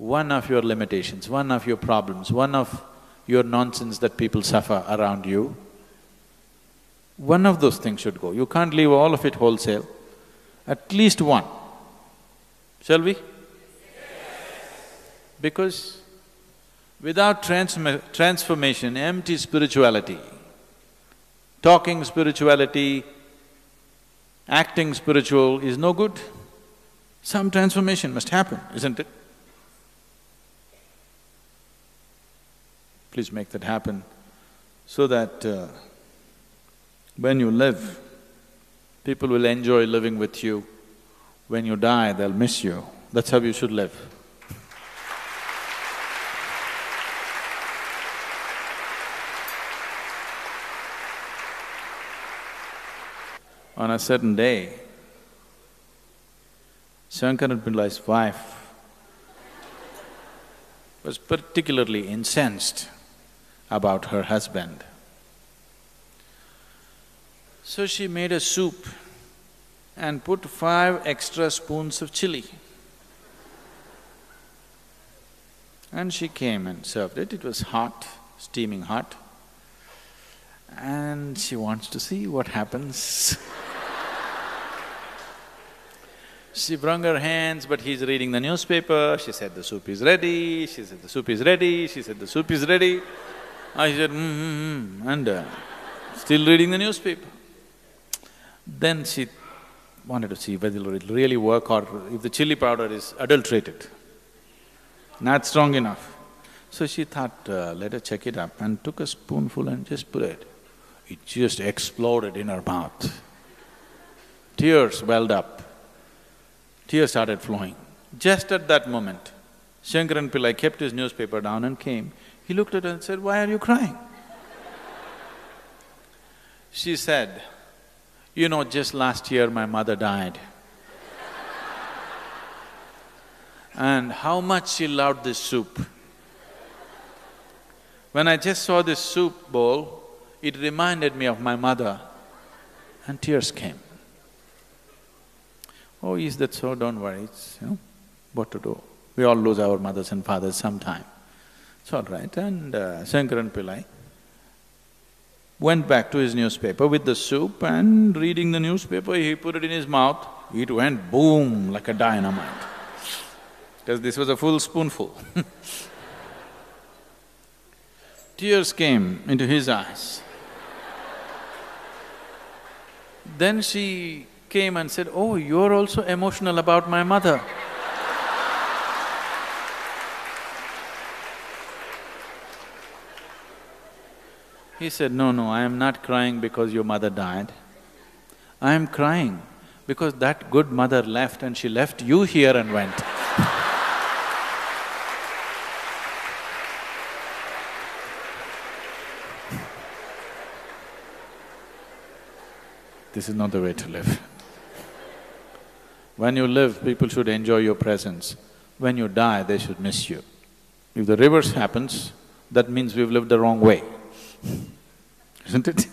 one of your limitations, one of your problems, one of your nonsense that people suffer around you, one of those things should go. You can't leave all of it wholesale, at least one. Shall we? Because without transformation, empty spirituality, talking spirituality, acting spiritual is no good. Some transformation must happen, isn't it? Please make that happen so that uh, when you live, people will enjoy living with you. When you die, they'll miss you. That's how you should live. On a certain day, Shankaran Pillai's wife was particularly incensed about her husband. So she made a soup and put five extra spoons of chili. And she came and served it, it was hot, steaming hot. And she wants to see what happens She wrung her hands, but he's reading the newspaper. She said, the soup is ready. She said, the soup is ready. She said, the soup is ready. I said, mm-hmm, and uh, still reading the newspaper. Then she wanted to see whether it'll really work or if the chili powder is adulterated, not strong enough. So she thought, uh, let her check it up and took a spoonful and just put it. It just exploded in her mouth. Tears welled up. Tears started flowing. Just at that moment, Shankaran Pillai kept his newspaper down and came. He looked at her and said, why are you crying? She said, you know, just last year my mother died. and how much she loved this soup. When I just saw this soup bowl, it reminded me of my mother and tears came. Oh, is that so? Don't worry, it's, you know, what to do. We all lose our mothers and fathers sometime. It's all right. And uh, Shankaran Pillai went back to his newspaper with the soup and reading the newspaper, he put it in his mouth, it went boom like a dynamite. Because this was a full spoonful Tears came into his eyes. Then she came and said, oh, you're also emotional about my mother. He said, no, no, I am not crying because your mother died. I am crying because that good mother left and she left you here and went. this is not the way to live. When you live, people should enjoy your presence. When you die, they should miss you. If the reverse happens, that means we've lived the wrong way, isn't it?